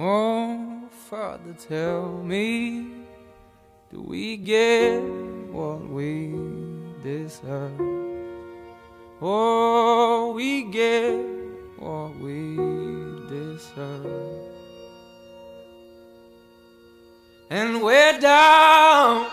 Oh, Father, tell me, do we get what we deserve? Oh, we get what we deserve. And we're down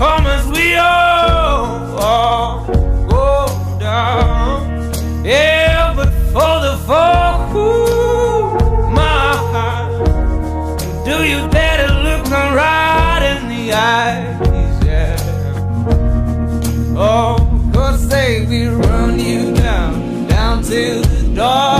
come as we all, all go down. Yeah, but for the fall, ooh, my heart. Do you dare to look me right in the eyes? Yeah. Oh, cause say we run you down, down to the door.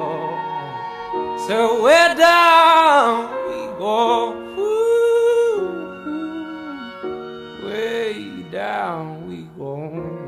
oh, so where down we go, ooh, way down we go.